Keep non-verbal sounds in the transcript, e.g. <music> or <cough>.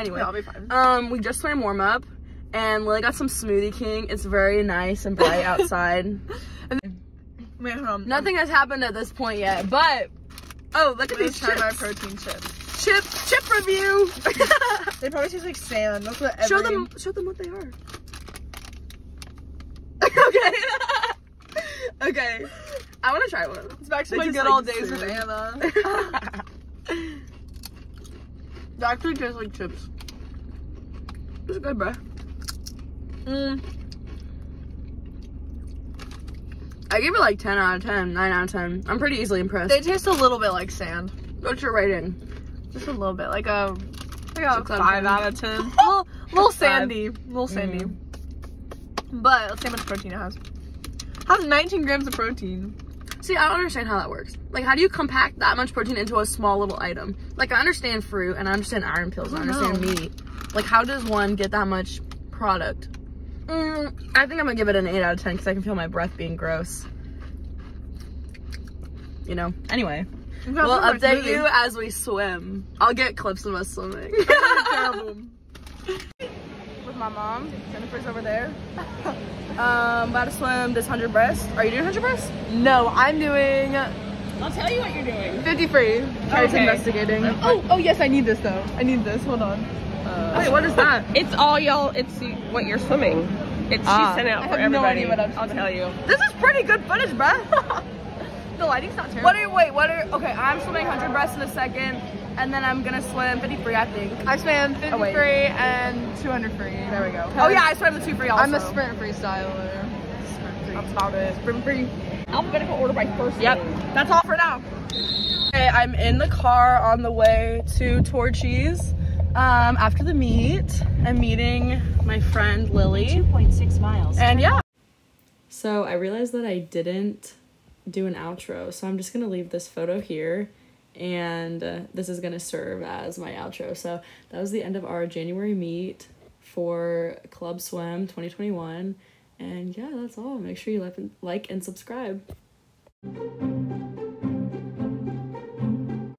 Anyway, Yeah, I'll be fine. um, we just swam warm up, and Lily got some Smoothie King. It's very nice and bright <laughs> outside. Wait, hold on. Nothing has happened at this point yet, but oh, look at these try my chips. protein chips. Chip chip review. <laughs> They probably taste like sand. That's what every... show them show them what they are. <laughs> okay. okay. I want to try one. It's back to my good old days with. Anna. They actually tastes like chips. It's good, bro. Mm. I give it like 10 out of 10, 9 out of 10. I'm pretty easily impressed. They taste a little bit like sand. What's your rating? Just a little bit. Like a, like a Six out of 5 10. out of 10. <laughs> little, little sandy. little sandy. But let's see how much protein it has. Has 19 grams of protein. See, I don't understand how that works. Like, how do you compact that much protein into a small little item? Like, I understand fruit and I understand iron pills. I, I understand know. meat. Like, how does one get that much product? Mm, I think I'm gonna give it an 8 out of 10 because I can feel my breath being gross. You know? Anyway, we'll update you as we swim. I'll get clips of us swimming. Terrible. With my mom. Jennifer's over there. <laughs> um, about to swim this 100 breast. Are you doing 100 breast? No, I'm doing I'll tell you what you're doing. 53. Carrie's Okay. investigating. Oh, oh yes, I need this though. I need this. Hold on. Uh, Wait, what is that? <laughs> It's all y'all. It's what you're swimming. It's Ah. she sent it out I for have no everybody. idea what I'm I'll tell you. This is pretty good footage, bruh. <laughs> the lighting's not terrible. What are wait? What are okay? I'm swimming 100 breasts in a second, and then I'm gonna swim 53, I think. I swam 53 Oh, wait. and 200 free. There we go. Oh yeah, I swam the two free also. I'm a sprint freestyler. Sprint free. That's about it. Sprint free. Alphabetical order by first Yep. name. That's all for now. Okay, I'm in the car on the way to Torchy's. Um, after the meet, I'm meeting my friend Lily. 2.6 miles. And yeah. So I realized that I didn't do an outro, so I'm just gonna leave this photo here, and uh, this is gonna serve as my outro. So that was the end of our January meet for Club Swim 2021, and yeah, that's all. Make sure you like and, like and subscribe.